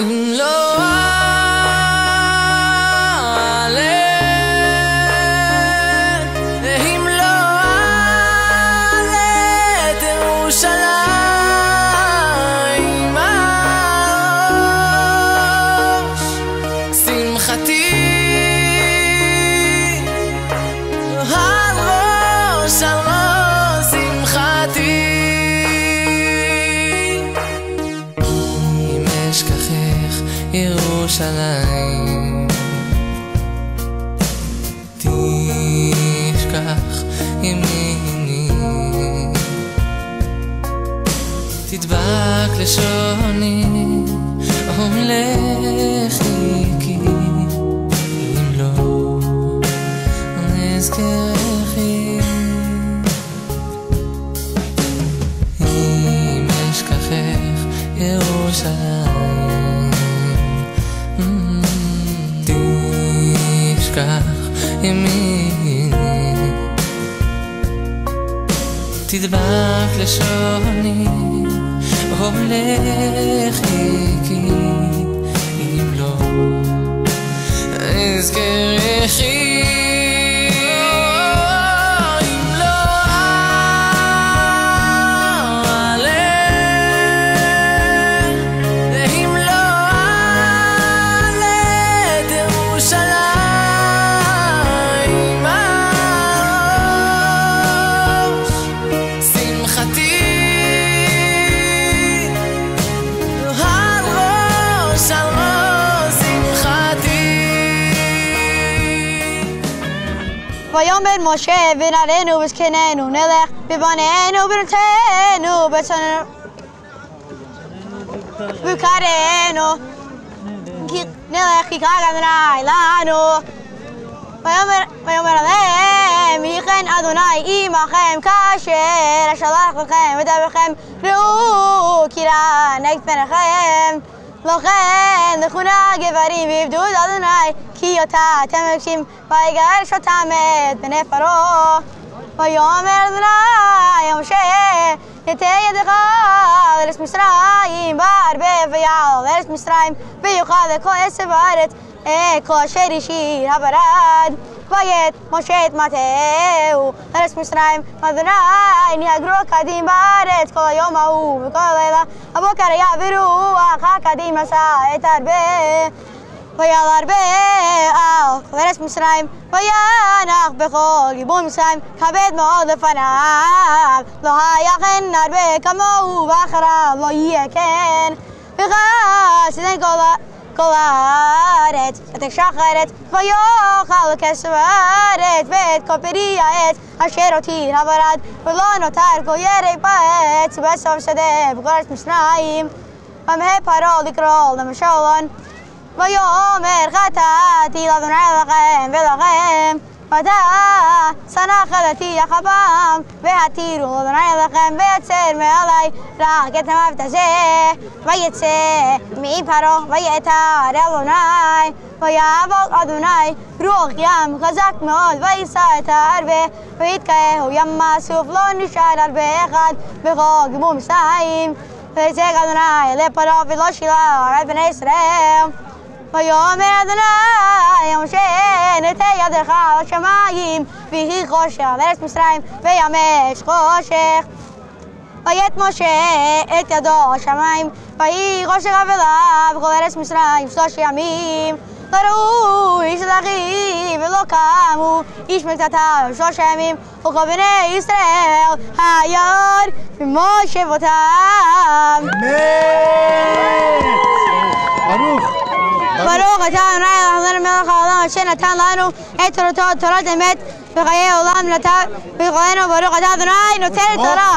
אם לא אעלה, אם לא אעלה שמחתי על ימיני. תדבק לשוני ולכי כי תדבק לשוני, הולך איתי, אם לא אזכר יחיד. ויאמר משה ונעלינו וזקנינו נלך בבנינו ובנותינו בצאננו וקראנו כי- נלך כי קרא אדוני לנו ויאמר ויאמר עליהם יהי כן אדוני עמכם כאשר אשלח לכם ודברכם ראו כי רע נגד פניכם לכן לכו נא גברים ועבדו את אדוני تا تمکشیم و ایگر شو تامد بنه فرو و یا مردنا یا مشه. یه تا یه دقا. درس مصرایم بار به و یا درس مصرایم به یو خواده که اسه بارد ای که شری شیر ها براد و یه مشه ایت ما ته او. درس مصرایم مدنا اینی ها گروه کدیم. بارد کلا یا ماهو بکلا لیلا ابو کرا یا برو و خا کدیم اسا ایتر به. ויעל הרבה על כל ארץ מצרים וינח בכל גיבור מצרים כבד מאוד לפניו לא היה כן הרבה כמוהו ואחריו לא יהיה כן וחסידי כל ה... כל הארץ, ותקשח הארץ, ויאכל כסף הארץ, ואת כל פרי העץ, אשר אותי הברד, ולא נותר כל ירק בעץ, ובסוף שדה, בכל ארץ מצרים. ומהה פרעה לקרוא למשולון, ויאמר חטאתי לאדוני לכם ולכם, ואתה שנא חלתי יחבם, והתירו לאדוני לכם, ויצר מעלי רק את המוות הזה, ויצא מפרעה, ויתר אדוני, ויעבוד אדוני רוח ים חזק מאוד, ויישא את ההרבה, ויתקהו ימה סוף, לא נשאר הרבה אחד בכל גמור מצרים. ויצג אדוני לפרעה ולא שילה את בני ישראל. ויאמר אדוני משה נטה ידך על השמיים ויהי חושך על ארץ מצרים וימש חושך ויית משה את ידו על השמיים ויהי חושך אבלה בכל ארץ מצרים שלוש ימים לא ראו איש את אחיו ולא קמו איש מקצתם שלוש ימים וכל בני ישראל היד במושבותם ברוך. تان رای آذان میل خالان شن تان لانو هتر تو تر دمت بقیه ولام نتا بقیه نو برو قدر رای نتر ترا.